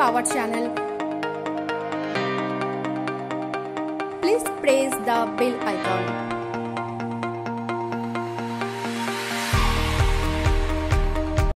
our channel. Please press the bell icon.